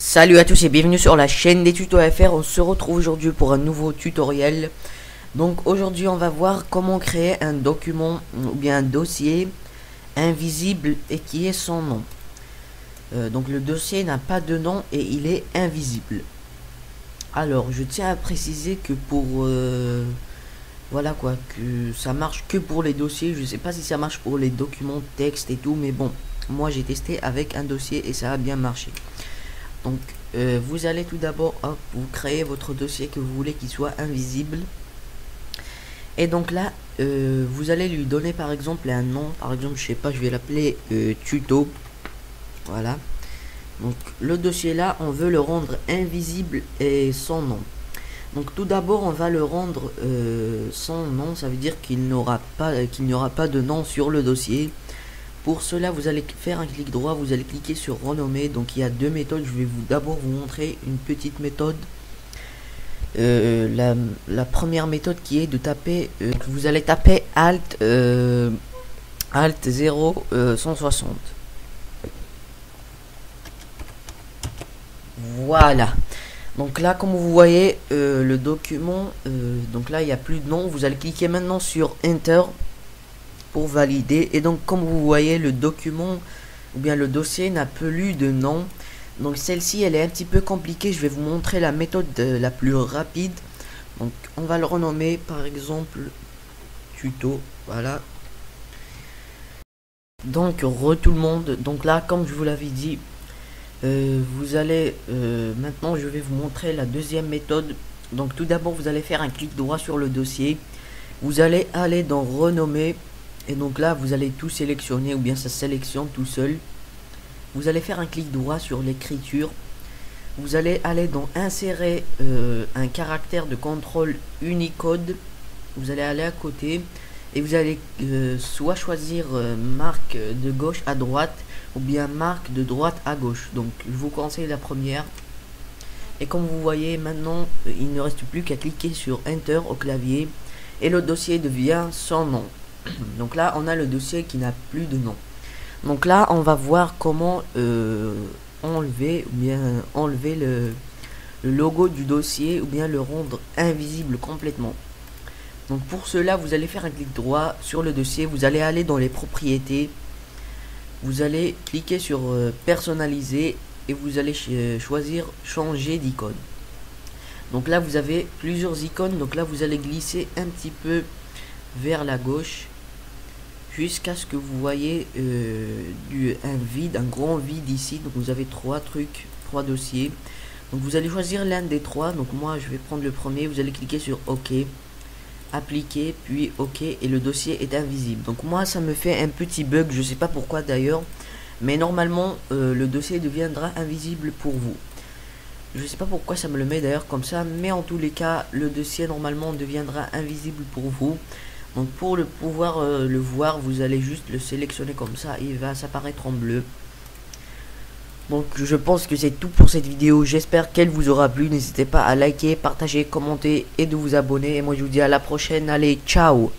Salut à tous et bienvenue sur la chaîne des tutos FR. On se retrouve aujourd'hui pour un nouveau tutoriel. Donc aujourd'hui on va voir comment créer un document ou bien un dossier invisible et qui est sans nom. Euh, donc le dossier n'a pas de nom et il est invisible. Alors je tiens à préciser que pour... Euh, voilà quoi, que ça marche que pour les dossiers. Je sais pas si ça marche pour les documents texte et tout, mais bon, moi j'ai testé avec un dossier et ça a bien marché. Donc euh, vous allez tout d'abord vous créer votre dossier que vous voulez qu'il soit invisible. Et donc là, euh, vous allez lui donner par exemple un nom. Par exemple, je sais pas, je vais l'appeler euh, tuto. Voilà. Donc le dossier là, on veut le rendre invisible et sans nom. Donc tout d'abord, on va le rendre sans nom. Ça veut dire qu'il n'aura pas, qu'il n'y aura pas de nom sur le dossier. Pour cela, vous allez faire un clic droit, vous allez cliquer sur renommer. Donc il y a deux méthodes. Je vais vous d'abord vous montrer une petite méthode. Euh, la, première méthode qui est de taper, euh, vous allez taper Alt, euh, Alt 0 160. Voilà. Donc là, comme vous voyez, le document, donc là, il n'y a plus de nom. Vous allez cliquer maintenant sur Enter valider. Et donc, comme vous voyez, le document ou bien le dossier n'a plus de nom. Donc, celle-ci, elle est un petit peu compliquée. Je vais vous montrer la méthode la plus rapide. Donc, on va le renommer par exemple tuto. Voilà. Donc, re tout le monde. Donc là, comme je vous l'avais dit, euh, vous allez euh, maintenant, je vais vous montrer la deuxième méthode. Donc, tout d'abord, vous allez faire un clic droit sur le dossier. Vous allez aller dans renommer et donc là, vous allez tout sélectionner ou bien ça sélectionne tout seul. Vous allez faire un clic droit sur l'écriture. Vous allez aller dans insérer euh, un caractère de contrôle Unicode. Vous allez aller à côté et vous allez euh, soit choisir euh, marque de gauche à droite ou bien marque de droite à gauche. Donc je vous conseille la première. Et comme vous voyez maintenant, il ne reste plus qu'à cliquer sur Enter au clavier et le dossier devient sans nom. Donc là, on a le dossier qui n'a plus de nom. Donc là, on va voir comment euh, enlever ou bien enlever le, logo du dossier ou bien le rendre invisible complètement. Donc pour cela, vous allez faire un clic droit sur le dossier, vous allez aller dans les propriétés, vous allez cliquer sur euh, personnaliser et vous allez choisir changer d'icône. Donc là, vous avez plusieurs icônes, donc là, vous allez glisser un petit peu vers la gauche jusqu'à ce que vous voyez euh, un vide, un grand vide ici. Donc vous avez trois trucs, trois dossiers. Donc vous allez choisir l'un des trois. Donc moi je vais prendre le premier. Vous allez cliquer sur OK, appliquer, puis OK et le dossier est invisible. Donc moi ça me fait un petit bug, je sais pas pourquoi d'ailleurs. Mais normalement euh, le dossier deviendra invisible pour vous. Je sais pas pourquoi ça me le met d'ailleurs comme ça, mais en tous les cas, le dossier normalement deviendra invisible pour vous. Donc pour le pouvoir euh, le voir, vous allez juste le sélectionner comme ça, il va s'apparaître en bleu. Donc je pense que c'est tout pour cette vidéo, j'espère qu'elle vous aura plu, n'hésitez pas à liker, partager, commenter et de vous abonner. Et moi je vous dis à la prochaine, allez ciao